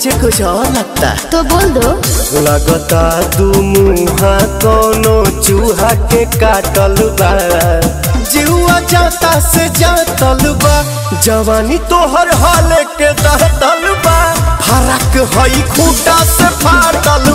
मुझे कुछ और लगता तो बोल दो। लगता तू मुहा कोनो चूहा के काटल बा। जीवा जाता से जातल बा। जवानी तोहर हाल के दहतल बा। फरक हई खूटा से फाटल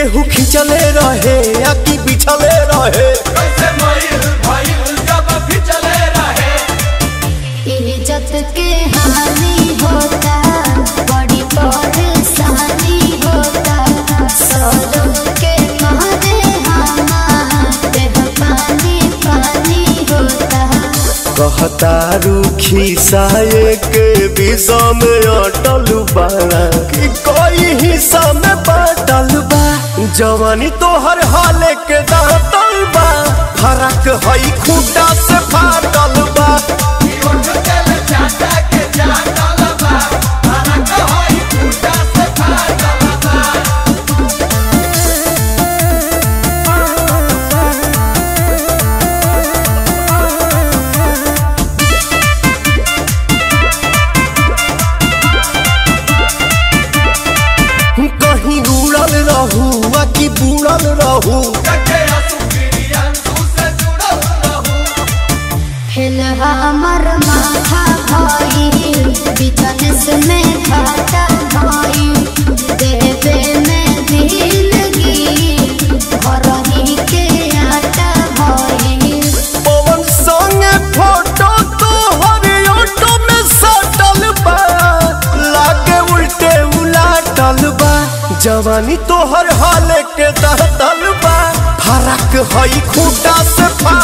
केहू खिंचले रहे या कि बिछले रहे। इज़्ज़त के हानि होता बड़ी परेशानी होता। के मारे हमारे पानी पानी होता। कहता रूखी साये के विषा में अटल बा जवानी तोहर हाल के दातल बा। फरक हई खूटा से फाटल बा। कहीं उड़ल रहू कि बुड़ल रहू। हमर माथा भाई बिज़नेस में घाटा जवानी तोहर हाल के दहतल बा। फरक हई खूटा से बा